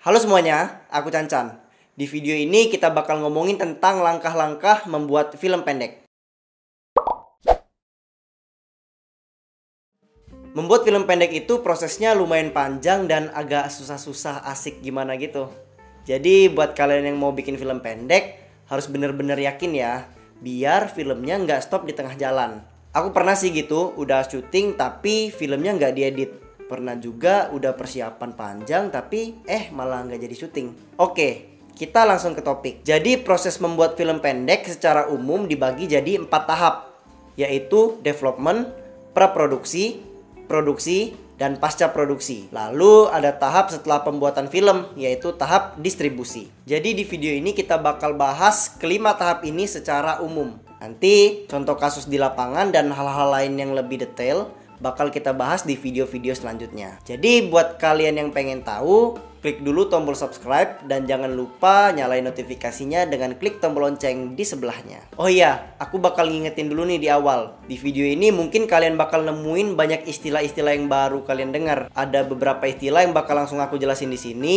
Halo semuanya, aku Cancan. Di video ini kita bakal ngomongin tentang langkah-langkah membuat film pendek. Membuat film pendek itu prosesnya lumayan panjang dan agak susah-susah asik gimana gitu. Jadi buat kalian yang mau bikin film pendek harus bener-bener yakin ya, biar filmnya nggak stop di tengah jalan. Aku pernah sih gitu, udah syuting tapi filmnya nggak diedit. Pernah juga udah persiapan panjang tapi eh malah nggak jadi syuting. Oke, kita langsung ke topik. Jadi proses membuat film pendek secara umum dibagi jadi empat tahap, yaitu development, praproduksi, produksi, dan pasca produksi. Lalu ada tahap setelah pembuatan film, yaitu tahap distribusi. Jadi di video ini kita bakal bahas kelima tahap ini secara umum. Nanti contoh kasus di lapangan dan hal-hal lain yang lebih detail bakal kita bahas di video-video selanjutnya. Jadi buat kalian yang pengen tahu, klik dulu tombol subscribe dan jangan lupa nyalain notifikasinya dengan klik tombol lonceng di sebelahnya. Oh iya, aku bakal ngingetin dulu nih di awal. Di video ini mungkin kalian bakal nemuin banyak istilah-istilah yang baru kalian dengar. Ada beberapa istilah yang bakal langsung aku jelasin di sini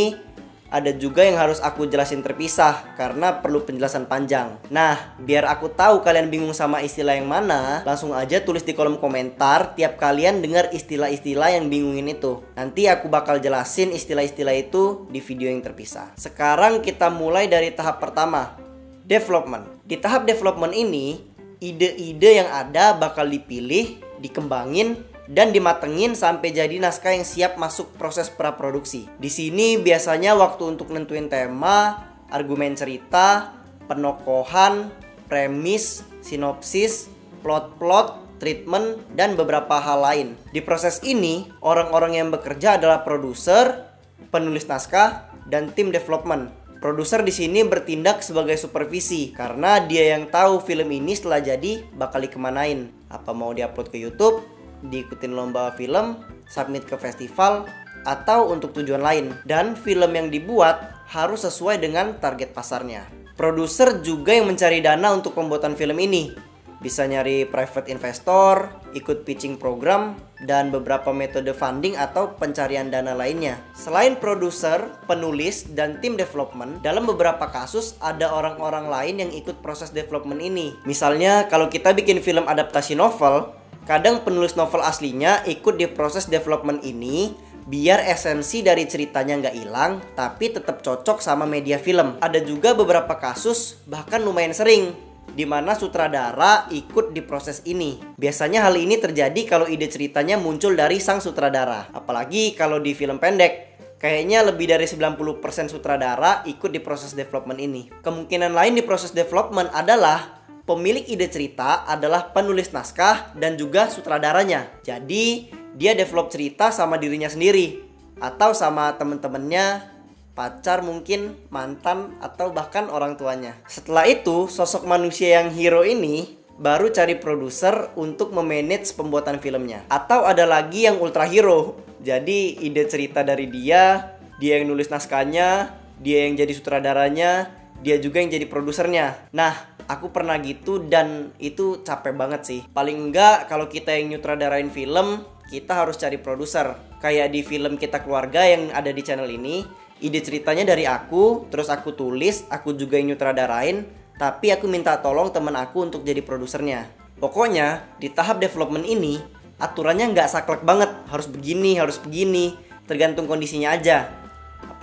ada juga yang harus aku jelasin terpisah karena perlu penjelasan panjang. Nah, biar aku tahu kalian bingung sama istilah yang mana, langsung aja tulis di kolom komentar tiap kalian dengar istilah-istilah yang bingungin itu. Nanti aku bakal jelasin istilah-istilah itu di video yang terpisah. Sekarang kita mulai dari tahap pertama, development. Di tahap development ini, ide-ide yang ada bakal dipilih, dikembangin, dan dimatengin sampai jadi naskah yang siap masuk proses praproduksi. Di sini biasanya waktu untuk nentuin tema, argumen cerita, penokohan, premis, sinopsis, plot-plot, treatment, dan beberapa hal lain. Di proses ini, orang-orang yang bekerja adalah produser, penulis naskah, dan tim development. Produser di sini bertindak sebagai supervisi karena dia yang tahu film ini setelah jadi bakal dikemanain. Apa mau diupload ke YouTube, diikutin lomba film, submit ke festival, atau untuk tujuan lain. Dan film yang dibuat harus sesuai dengan target pasarnya. Produser juga yang mencari dana untuk pembuatan film ini. Bisa nyari private investor, ikut pitching program, dan beberapa metode funding atau pencarian dana lainnya. Selain produser, penulis, dan tim development, dalam beberapa kasus ada orang-orang lain yang ikut proses development ini. Misalnya, kalau kita bikin film adaptasi novel, Kadang penulis novel aslinya ikut di proses development ini biar esensi dari ceritanya nggak hilang tapi tetap cocok sama media film. Ada juga beberapa kasus bahkan lumayan sering di mana sutradara ikut di proses ini. Biasanya hal ini terjadi kalau ide ceritanya muncul dari sang sutradara. Apalagi kalau di film pendek. Kayaknya lebih dari 90% sutradara ikut di proses development ini. Kemungkinan lain di proses development adalah pemilik ide cerita adalah penulis naskah dan juga sutradaranya. Jadi, dia develop cerita sama dirinya sendiri atau sama temen-temennya, pacar mungkin, mantan atau bahkan orang tuanya. Setelah itu, sosok manusia yang hero ini baru cari produser untuk memanage pembuatan filmnya. Atau ada lagi yang ultra hero. Jadi ide cerita dari dia, dia yang nulis naskahnya, dia yang jadi sutradaranya, dia juga yang jadi produsernya. Nah, aku pernah gitu dan itu capek banget sih. Paling enggak kalau kita yang nyutradarain film kita harus cari produser. Kayak di film kita keluarga yang ada di channel ini ide ceritanya dari aku terus aku tulis aku juga yang nyutradarain tapi aku minta tolong temen aku untuk jadi produsernya. Pokoknya di tahap development ini aturannya nggak saklek banget. Harus begini harus begini tergantung kondisinya aja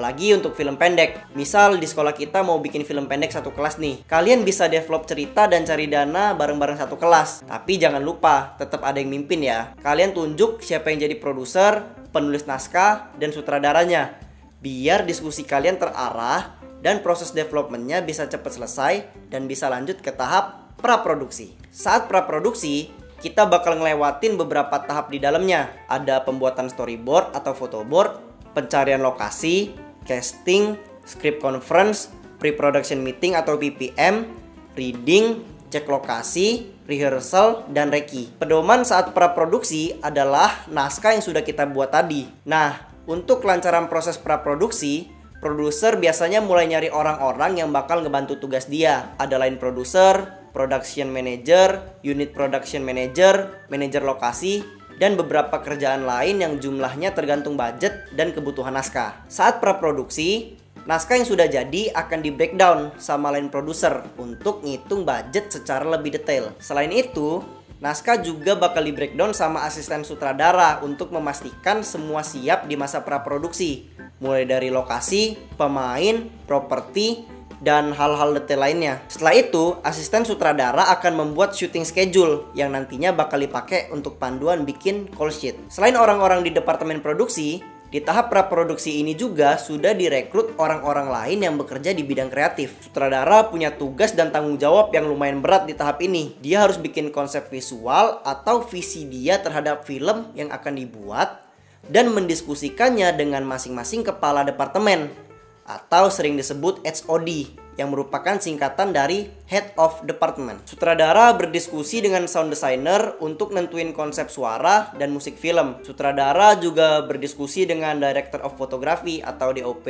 Apalagi untuk film pendek. Misal di sekolah kita mau bikin film pendek satu kelas nih. Kalian bisa develop cerita dan cari dana bareng-bareng satu kelas. Tapi jangan lupa, tetap ada yang mimpin ya. Kalian tunjuk siapa yang jadi produser, penulis naskah, dan sutradaranya. Biar diskusi kalian terarah dan proses developmentnya bisa cepat selesai dan bisa lanjut ke tahap praproduksi. Saat praproduksi, kita bakal ngelewatin beberapa tahap di dalamnya. Ada pembuatan storyboard atau photoboard, pencarian lokasi, casting, script conference, pre-production meeting atau PPM, reading, cek lokasi, rehearsal, dan reki. Pedoman saat praproduksi adalah naskah yang sudah kita buat tadi. Nah, untuk kelancaran proses praproduksi, produser biasanya mulai nyari orang-orang yang bakal ngebantu tugas dia. Ada line producer, production manager, unit production manager, manager lokasi, dan beberapa kerjaan lain yang jumlahnya tergantung budget dan kebutuhan naskah. Saat praproduksi, naskah yang sudah jadi akan di breakdown sama line producer untuk ngitung budget secara lebih detail. Selain itu, naskah juga bakal di breakdown sama asisten sutradara untuk memastikan semua siap di masa praproduksi, mulai dari lokasi, pemain, properti, dan hal-hal detail lainnya. Setelah itu, asisten sutradara akan membuat shooting schedule yang nantinya bakal dipakai untuk panduan bikin call sheet. Selain orang-orang di departemen produksi, di tahap praproduksi ini juga sudah direkrut orang-orang lain yang bekerja di bidang kreatif. Sutradara punya tugas dan tanggung jawab yang lumayan berat di tahap ini. Dia harus bikin konsep visual atau visi dia terhadap film yang akan dibuat dan mendiskusikannya dengan masing-masing kepala departemen atau sering disebut HOD yang merupakan singkatan dari Head of Department. Sutradara berdiskusi dengan sound designer untuk nentuin konsep suara dan musik film. Sutradara juga berdiskusi dengan Director of Photography atau DOP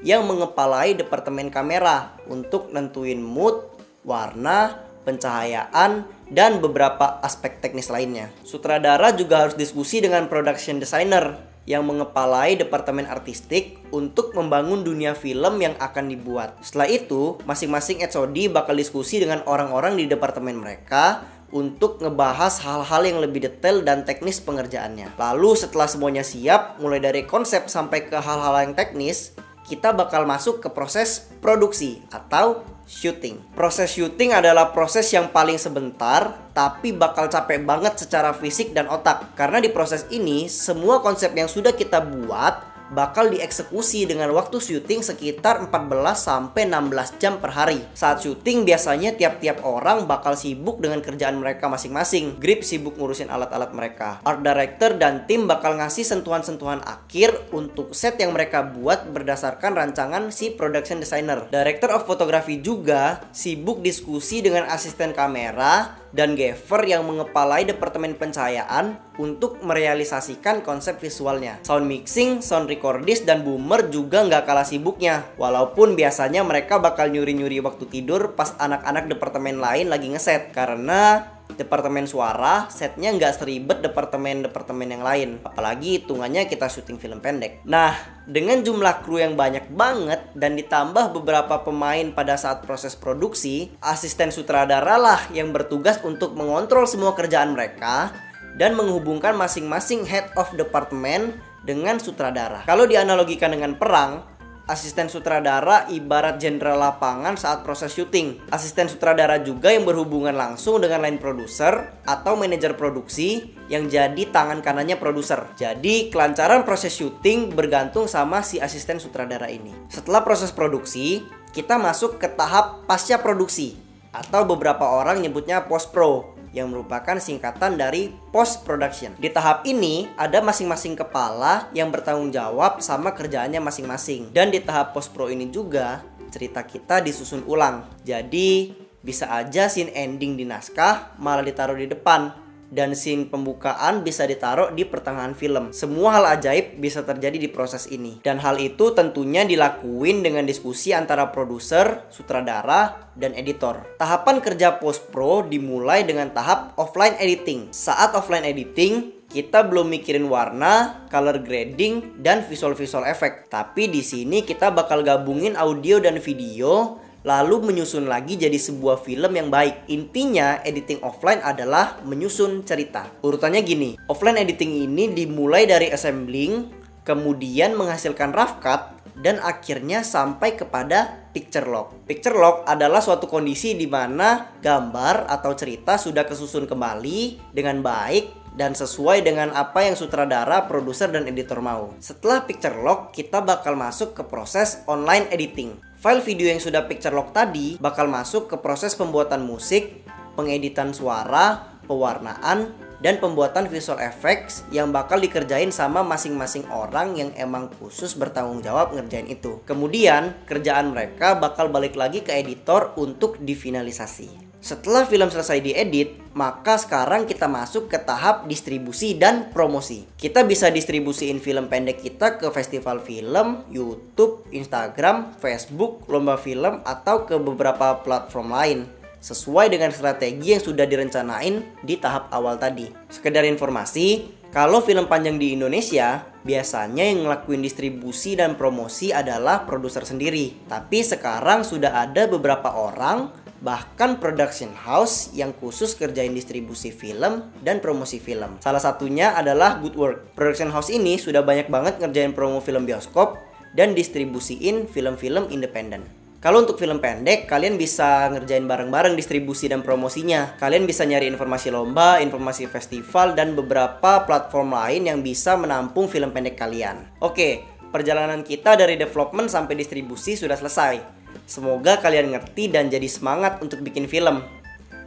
yang mengepalai departemen kamera untuk nentuin mood, warna, pencahayaan, dan beberapa aspek teknis lainnya. Sutradara juga harus diskusi dengan production designer yang mengepalai departemen artistik untuk membangun dunia film yang akan dibuat. Setelah itu, masing-masing HOD bakal diskusi dengan orang-orang di departemen mereka untuk ngebahas hal-hal yang lebih detail dan teknis pengerjaannya. Lalu setelah semuanya siap, mulai dari konsep sampai ke hal-hal yang teknis, kita bakal masuk ke proses produksi atau syuting. Proses syuting adalah proses yang paling sebentar tapi bakal capek banget secara fisik dan otak. Karena di proses ini semua konsep yang sudah kita buat bakal dieksekusi dengan waktu syuting sekitar 14 sampai 16 jam per hari. Saat syuting biasanya tiap-tiap orang bakal sibuk dengan kerjaan mereka masing-masing. Grip sibuk ngurusin alat-alat mereka. Art director dan tim bakal ngasih sentuhan-sentuhan akhir untuk set yang mereka buat berdasarkan rancangan si production designer. Director of photography juga sibuk diskusi dengan asisten kamera dan Gaffer yang mengepalai departemen pencahayaan untuk merealisasikan konsep visualnya. Sound mixing, sound recordist, dan boomer juga nggak kalah sibuknya. Walaupun biasanya mereka bakal nyuri-nyuri waktu tidur pas anak-anak departemen lain lagi ngeset. Karena departemen suara setnya nggak seribet departemen-departemen yang lain apalagi hitungannya kita syuting film pendek nah dengan jumlah kru yang banyak banget dan ditambah beberapa pemain pada saat proses produksi asisten sutradara lah yang bertugas untuk mengontrol semua kerjaan mereka dan menghubungkan masing-masing head of department dengan sutradara. Kalau dianalogikan dengan perang, asisten sutradara ibarat jenderal lapangan saat proses syuting. Asisten sutradara juga yang berhubungan langsung dengan line produser atau manajer produksi yang jadi tangan kanannya produser. Jadi kelancaran proses syuting bergantung sama si asisten sutradara ini. Setelah proses produksi, kita masuk ke tahap pasca produksi atau beberapa orang nyebutnya post pro yang merupakan singkatan dari post production. Di tahap ini ada masing-masing kepala yang bertanggung jawab sama kerjaannya masing-masing. Dan di tahap post pro ini juga cerita kita disusun ulang. Jadi bisa aja scene ending di naskah malah ditaruh di depan dan scene pembukaan bisa ditaruh di pertengahan film. Semua hal ajaib bisa terjadi di proses ini. Dan hal itu tentunya dilakuin dengan diskusi antara produser, sutradara, dan editor. Tahapan kerja post pro dimulai dengan tahap offline editing. Saat offline editing, kita belum mikirin warna, color grading, dan visual-visual effect. Tapi di sini kita bakal gabungin audio dan video lalu menyusun lagi jadi sebuah film yang baik. Intinya, editing offline adalah menyusun cerita. Urutannya gini, offline editing ini dimulai dari assembling, kemudian menghasilkan rough cut, dan akhirnya sampai kepada picture lock. Picture lock adalah suatu kondisi di mana gambar atau cerita sudah kesusun kembali dengan baik dan sesuai dengan apa yang sutradara, produser, dan editor mau. Setelah picture lock, kita bakal masuk ke proses online editing. File video yang sudah picture lock tadi bakal masuk ke proses pembuatan musik, pengeditan suara, pewarnaan, dan pembuatan visual effects yang bakal dikerjain sama masing-masing orang yang emang khusus bertanggung jawab ngerjain itu. Kemudian, kerjaan mereka bakal balik lagi ke editor untuk difinalisasi. Setelah film selesai diedit, maka sekarang kita masuk ke tahap distribusi dan promosi. Kita bisa distribusiin film pendek kita ke festival film, YouTube, Instagram, Facebook, lomba film, atau ke beberapa platform lain sesuai dengan strategi yang sudah direncanain di tahap awal tadi. Sekedar informasi, Kalau film panjang di Indonesia, biasanya yang ngelakuin distribusi dan promosi adalah produser sendiri. Tapi sekarang sudah ada beberapa orang, bahkan production house yang khusus kerjain distribusi film dan promosi film. Salah satunya adalah Good Work. Production house ini sudah banyak banget ngerjain promo film bioskop dan distribusiin film-film independen. Kalau untuk film pendek, kalian bisa ngerjain bareng-bareng distribusi dan promosinya. Kalian bisa nyari informasi lomba, informasi festival, dan beberapa platform lain yang bisa menampung film pendek kalian. Oke, perjalanan kita dari development sampai distribusi sudah selesai. Semoga kalian ngerti dan jadi semangat untuk bikin film.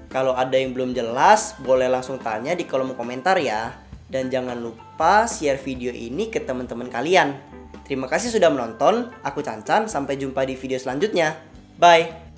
Kalau ada yang belum jelas, boleh langsung tanya di kolom komentar ya. Dan jangan lupa share video ini ke teman-teman kalian. Terima kasih sudah menonton. Aku Cancan, sampai jumpa di video selanjutnya. Bye.